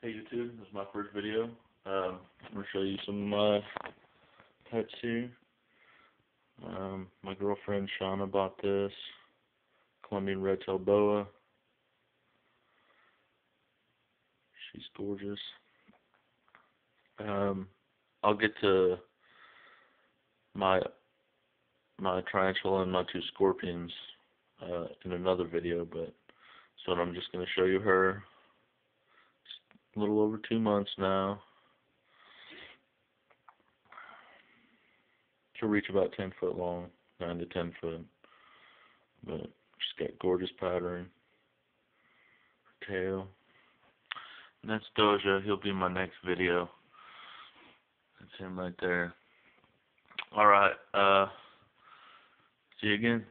Hey YouTube, this is my first video. Um, I'm going to show you some of my pets here. Um, my girlfriend Shauna bought this Colombian red-tailed boa. She's gorgeous. Um, I'll get to my my tarantula and my two scorpions uh, in another video, but so I'm just going to show you her a little over two months now. She'll reach about 10 foot long, 9 to 10 foot. But she's got gorgeous pattern. Tail. And that's Doja. He'll be in my next video. That's him right there. Alright, uh, see you again.